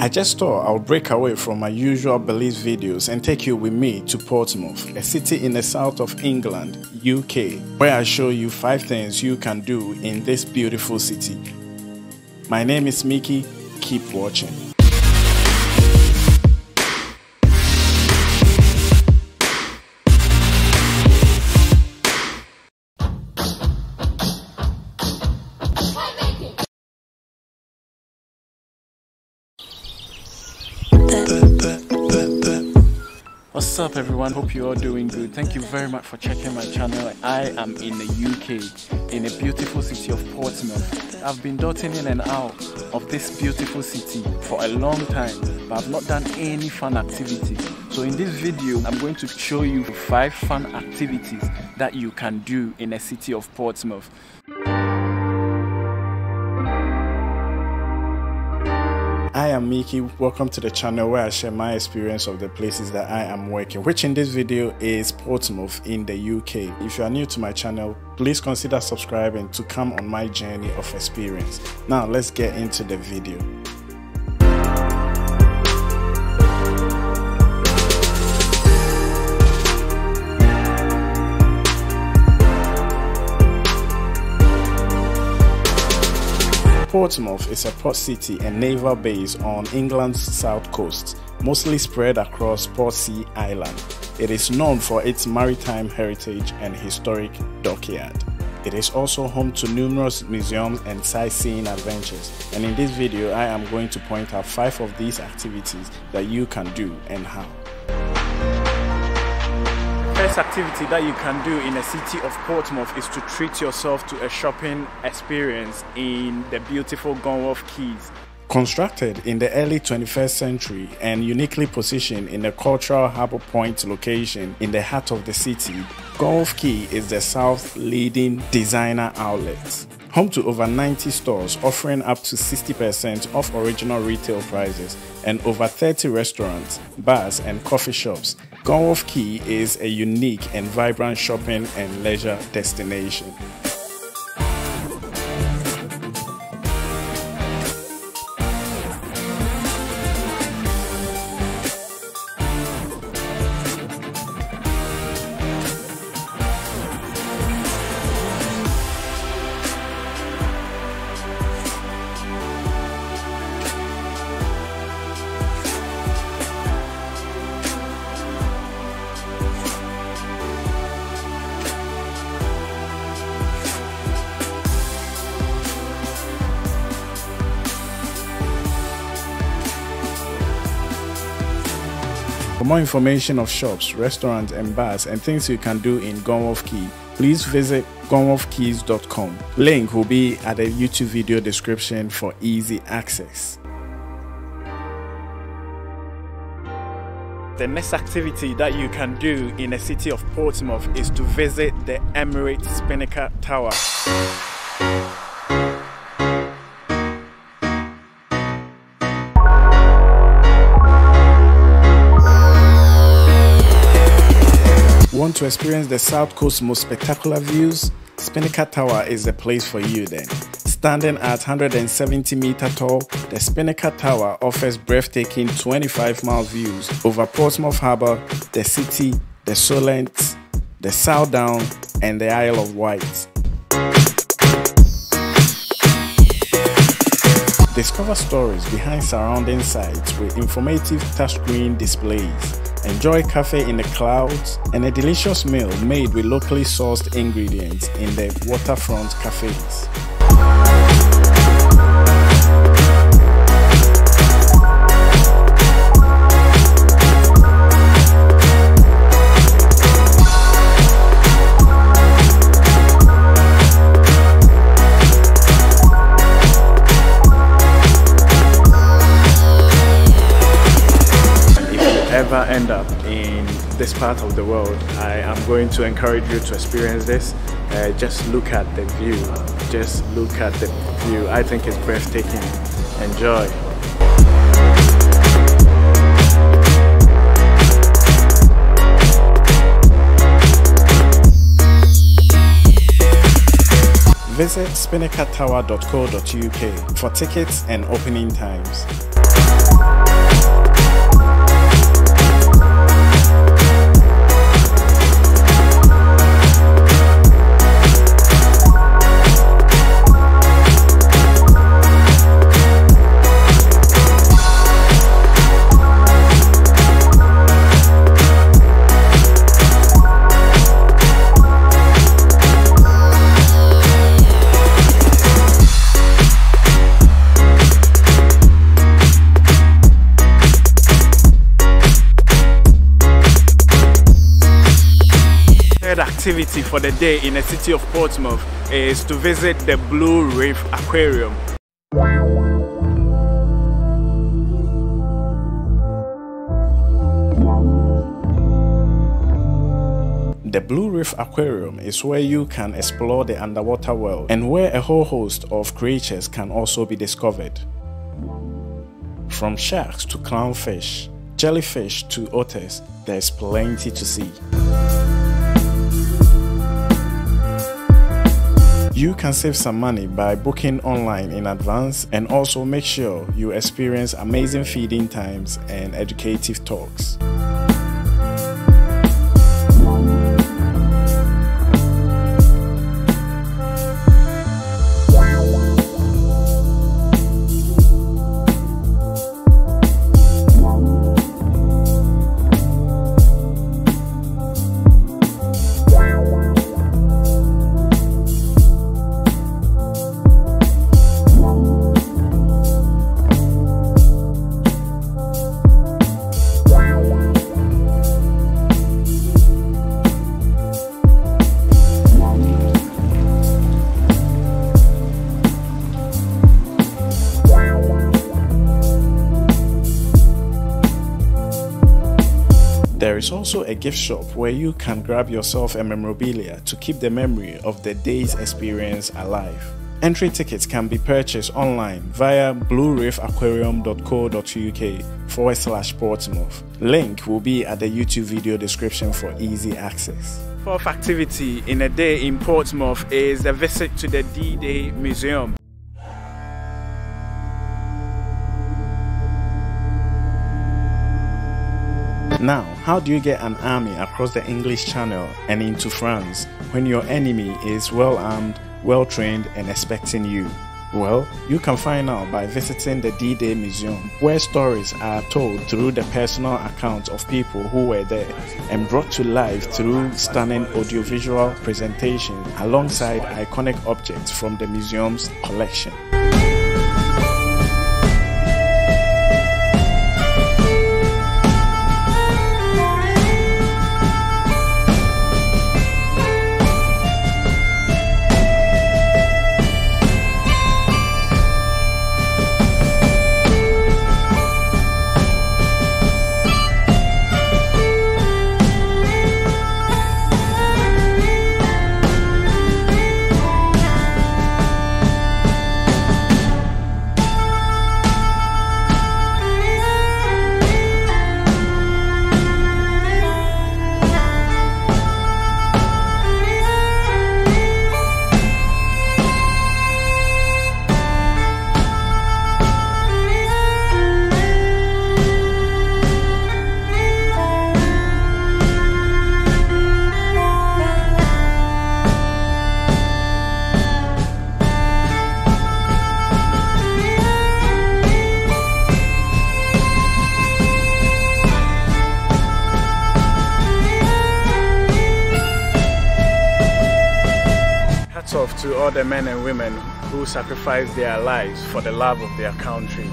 I just thought I'll break away from my usual Belize videos and take you with me to Portsmouth, a city in the south of England, UK, where I show you 5 things you can do in this beautiful city. My name is Mickey, keep watching. What's up everyone? Hope you're all doing good. Thank you very much for checking my channel. I am in the UK, in a beautiful city of Portsmouth. I've been dotting in and out of this beautiful city for a long time, but I've not done any fun activities. So in this video, I'm going to show you five fun activities that you can do in a city of Portsmouth. I am Mickey, welcome to the channel where I share my experience of the places that I am working, which in this video is Portsmouth in the UK. If you are new to my channel, please consider subscribing to come on my journey of experience. Now let's get into the video. Portsmouth is a port city and naval base on England's south coast, mostly spread across Portsea Island. It is known for its maritime heritage and historic dockyard. It is also home to numerous museums and sightseeing adventures. And in this video, I am going to point out 5 of these activities that you can do and how first activity that you can do in the city of Portsmouth is to treat yourself to a shopping experience in the beautiful Gunwharf Quays. Constructed in the early 21st century and uniquely positioned in a cultural harbor point location in the heart of the city, Gunwharf Quay is the South's leading designer outlet. Home to over 90 stores offering up to 60% off original retail prices and over 30 restaurants, bars, and coffee shops Gunwharf Quay is a unique and vibrant shopping and leisure destination. For more information of shops, restaurants, and bars and things you can do in Gunwharf Quay, please visit gunwharfquays.com. Link will be at the YouTube video description for easy access. The next activity that you can do in the city of Portsmouth is to visit the Emirates Spinnaker Tower. To experience the South Coast's most spectacular views? Spinnaker Tower is the place for you then. Standing at 170 meter tall, the Spinnaker Tower offers breathtaking 25 mile views over Portsmouth Harbour, the city, the Solent, the Southdown, and the Isle of Wight. Discover stories behind surrounding sites with informative touchscreen displays. Enjoy cafe in the clouds and a delicious meal made with locally sourced ingredients in the waterfront cafes. Part of the world, I am going to encourage you to experience this. Uh, just look at the view. Just look at the view. I think it's breathtaking. Enjoy. Visit spinnakertower.co.uk for tickets and opening times. Activity for the day in the city of Portsmouth is to visit the Blue Reef Aquarium. The Blue Reef Aquarium is where you can explore the underwater world and where a whole host of creatures can also be discovered. From sharks to clownfish, jellyfish to otters, there's plenty to see. You can save some money by booking online in advance and also make sure you experience amazing feeding times and educative talks. Is also a gift shop where you can grab yourself a memorabilia to keep the memory of the day's experience alive. Entry tickets can be purchased online via bluereefaquarium.co.uk forward slash Portsmouth. Link will be at the YouTube video description for easy access. Fourth activity in a day in Portsmouth is the visit to the D-Day Museum. Now, how do you get an army across the English Channel and into France when your enemy is well armed, well trained, and expecting you? Well, you can find out by visiting the D Day Museum, where stories are told through the personal accounts of people who were there and brought to life through stunning audiovisual presentations alongside iconic objects from the museum's collection. To all the men and women who sacrificed their lives for the love of their country.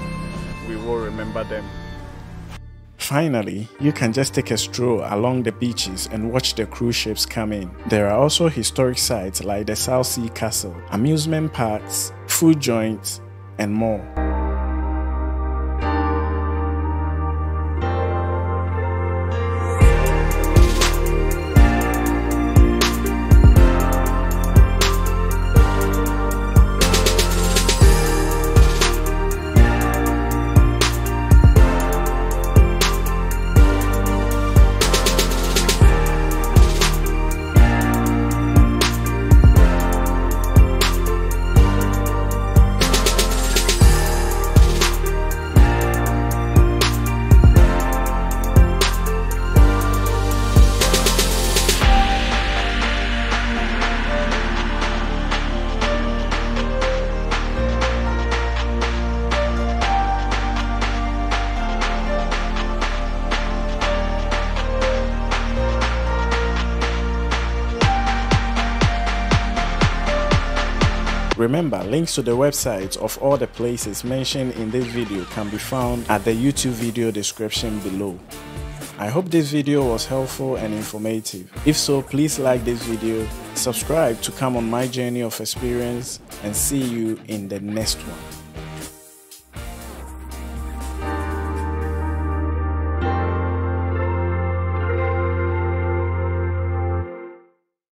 We will remember them. Finally, you can just take a stroll along the beaches and watch the cruise ships come in. There are also historic sites like the Southsea Castle, amusement parks, food joints, and more. Remember, links to the websites of all the places mentioned in this video can be found at the YouTube video description below. I hope this video was helpful and informative. If so, please like this video, subscribe to come on my journey of experience and see you in the next one.